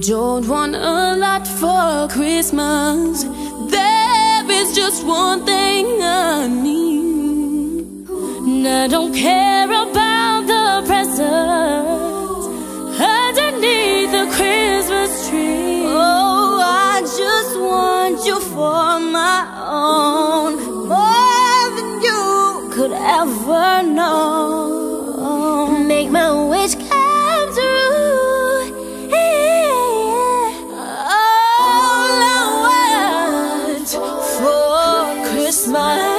Don't want a lot for Christmas. There is just one thing I need. And I don't care about the presents underneath the Christmas tree. Oh, I just want you for my own, more than you could ever know. smile.